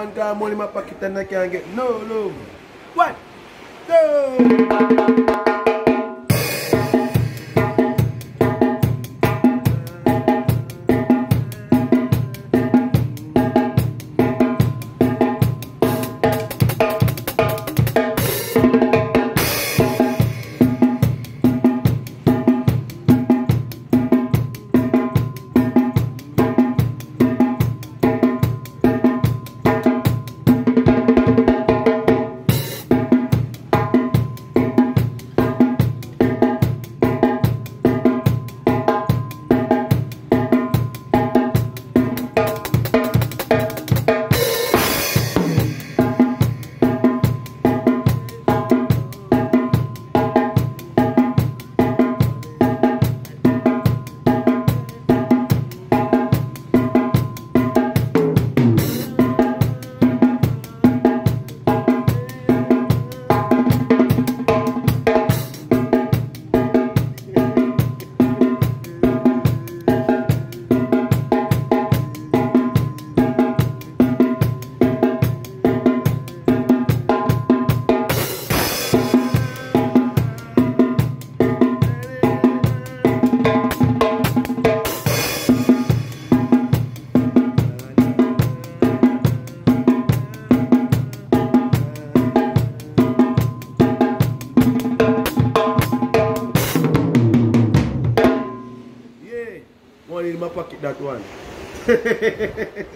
One got money in my pocket and I can't get no love. What? No! Money in my pocket that one.